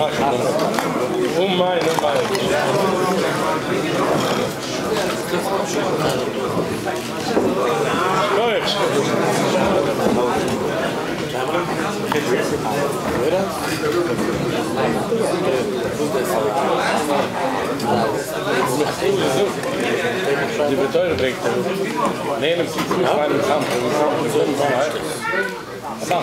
Oh mein, oh mein. Die Betäubung bringt er. Das ist nicht meinem Kampf. Das ist ein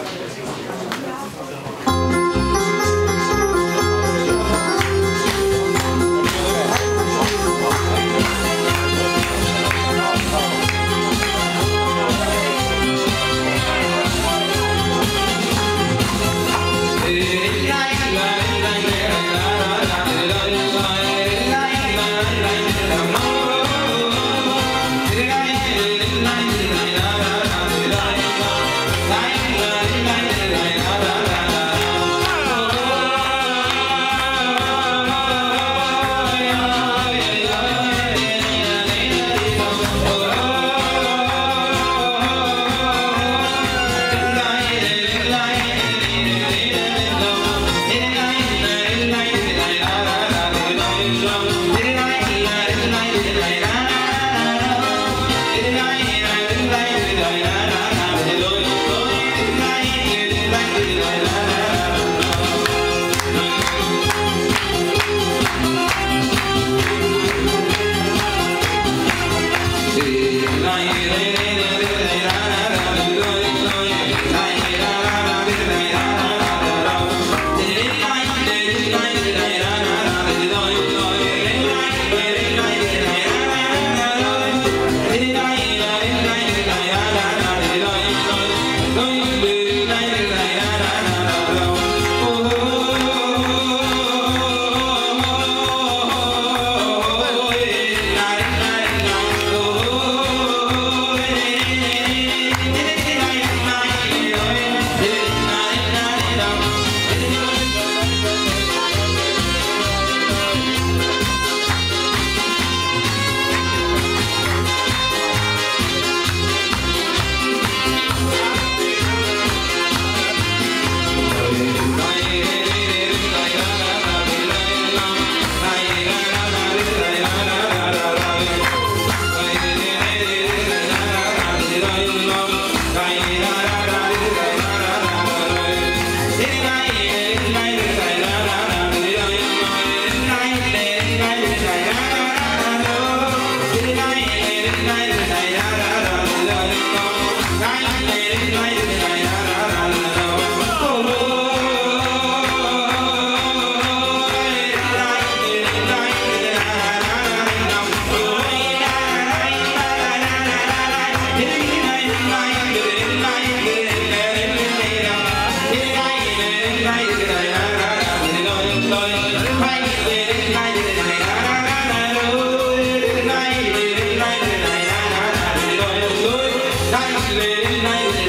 night, late night.